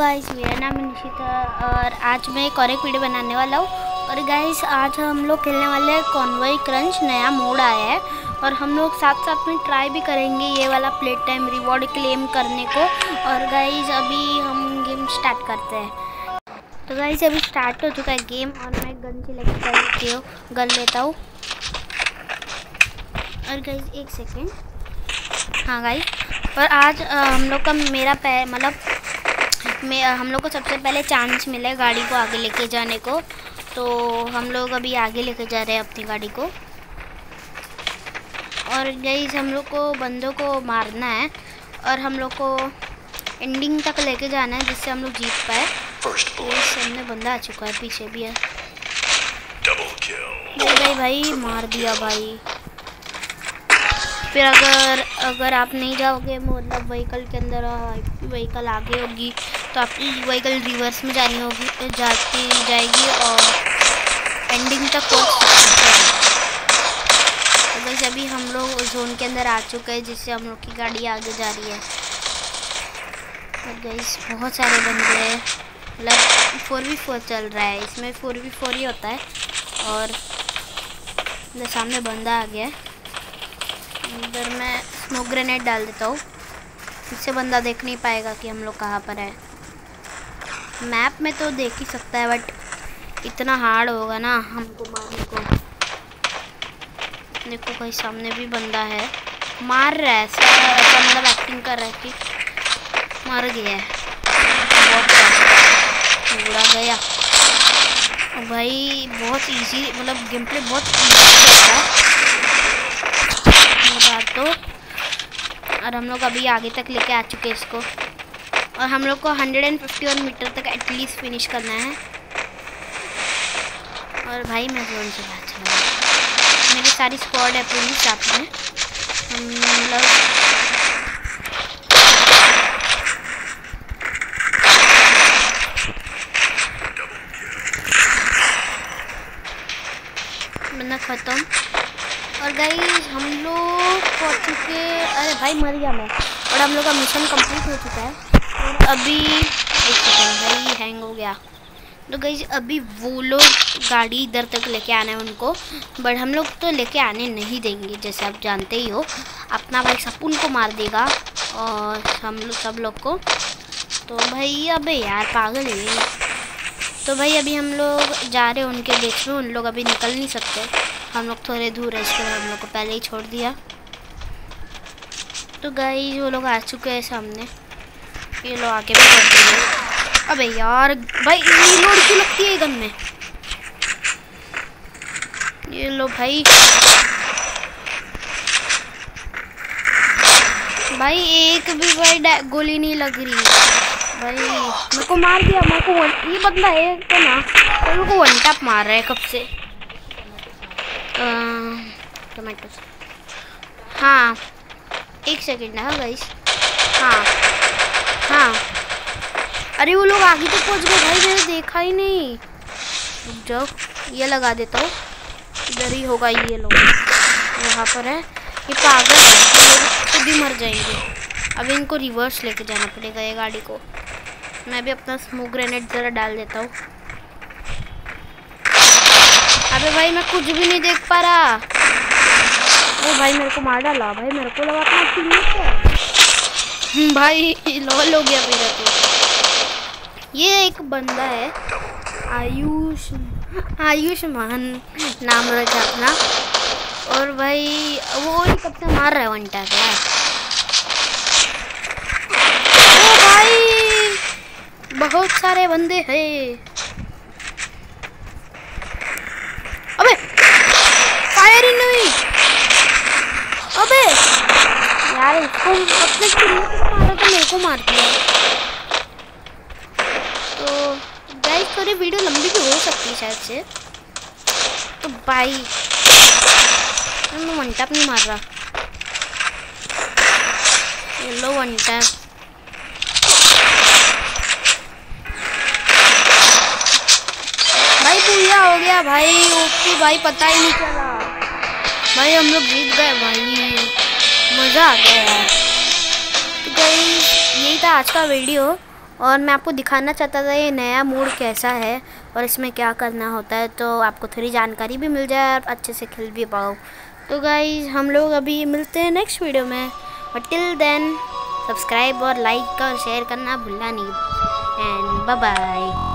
Guys मेरा नाम है निशिता और आज मैं एक और एक वीडियो बनाने वाला हूँ। और गाइस आज हम लोग खेलने वाले हैं कॉन्वॉय क्रंच नया मोड आया है। और हम लोग साथ साथ में ट्राई भी करेंगे ये वाला प्ले टाइम रिवॉर्ड क्लेम करने को। और गाइस अभी हम गेम स्टार्ट करते हैं। तो गाइस अभी स्टार्ट हो चुका है गेम और मैं गन सिलेक्ट करके गन लेता हूँ। और गाइस एक सेकेंड हाँ गाइस और आज आ, हम लोग का मेरा मतलब में हम लोग को सबसे पहले चांस मिला है गाड़ी को आगे लेके जाने को। तो हम लोग अभी आगे लेके जा रहे हैं अपनी गाड़ी को। और गाइस हम लोग को बंदों को मारना है और हम लोग को एंडिंग तक लेके जाना है जिससे हम लोग जीत पाए। तो सामने बंदा आ चुका है पीछे भी है। भाई भाई मार दिया भाई। फिर अगर अगर आप नहीं जाओगे मतलब व्हीकल के अंदर व्हीकल आगे होगी तो आपकी व्हीकल रिवर्स में जानी होगी, जाती, जाएगी और एंडिंग तक पहुँच तो बस अभी हम लोग जोन के अंदर आ चुके हैं, जिससे हम लोग की गाड़ी आगे जा रही है। और गई बहुत सारे बंदे हैं। मतलब फोर वी फोर चल रहा है। इसमें फोर वी फोर ही होता है। और सामने बंदा आ गया है। इधर मैं स्मोक ग्रेनेड डाल देता हूँ। इससे बंदा देख नहीं पाएगा कि हम लोग कहाँ पर है। मैप में तो देख ही सकता है बट इतना हार्ड होगा ना हमको मारने को। देखो कहीं सामने भी बंदा है। मार रहा है, ऐसा मतलब एक्टिंग कर रहा है कि मर गया है। बुरा गया। भाई, बहुत इजी मतलब गेम प्ले बहुत इजी है। तो और हम लोग अभी आगे तक लेके आ चुके हैं इसको। और हम लोग को 151 मीटर तक एटलीस्ट फिनिश करना है। और भाई, मैं जोन से बात चला मेरी सारी स्क्वाड है पूरी साथ में। लोग बंदा ख़त्म। और गाइस हम लोग पहुँच चुके अरे भाई, मर गया मैं। और हम लोग का मिशन कंप्लीट हो चुका है। और अभी एक भाई हैंग हो गया। तो गई अभी वो लोग गाड़ी इधर तक लेके आना है उनको। बट हम लोग तो लेके आने नहीं देंगे, जैसे आप जानते ही हो। अपना भाई सब उनको मार देगा। और हम लोग, सब लोग को। तो भाई, अबे यार, पागल है। तो भाई, अभी हम लोग जा रहे हैं उनके बीच में। उन लोग अभी निकल नहीं सकते। हम लोग थोड़े दूर है, इसके हम लोग को पहले ही छोड़ दिया। तो गई वो लोग आ चुके हैं सामने। ये लोग आके भी कर दिए। अबे यार, भाई ये लोड क्यों लगती है गन में? ये लो भाई। भाई, एक भी भाई गोली नहीं लग रही। भाई, मेरे को मार दिया, मेरे को ये बंदा है तो ना? मेरे को वन टैप मार रहा है कब से? टोमेटो हाँ एक सेकेंड है गाइस हाँ हाँ अरे वो लोग आगे तक पहुँच गए भाई, मैंने देखा ही नहीं। जाओ, ये लगा देता हूँ। इधर ही होगा ये लोग। यहाँ पर है। ये पागल खुद भी मर जाएँगे। अभी इनको रिवर्स लेके जाना पड़ेगा ये गाड़ी को। मैं भी अपना स्मोक ग्रेनेड ज़रा डाल देता हूँ। अबे भाई, मैं कुछ भी नहीं देख पा रहा। वो भाई, मेरे को मार डाला। भाई, मेरे को लगा अपना टीम भाई लॉल हो गया मेरा तो। ये एक बंदा है, आयुष आयुष्मान नाम रखा अपना। और भाई, वो ही कब से मार रहा है वनटा क्या ओ भाई, बहुत सारे बंदे हैं अबे फायर ही नहीं अबे अपने मारा तो मेरे को मार दिया तो गाइस थोड़ी वीडियो लंबी भी हो सकती है शायद से तो भाई मैं वन टैप नहीं मार रहा ये लो वन टैप भाई पूरा हो गया भाई ओके भाई पता ही नहीं चला भाई, हम लोग जीत गए भाई। मज़ा आ गया यार। तो भाई यही था आज का वीडियो और मैं आपको दिखाना चाहता था ये नया मूड कैसा है और इसमें क्या करना होता है। तो आपको थोड़ी जानकारी भी मिल जाए और अच्छे से खेल भी पाओ। तो गाइज़ हम लोग अभी मिलते हैं नेक्स्ट वीडियो में। और टिल देन सब्सक्राइब और लाइक और शेयर करना भूलना नहीं। And bye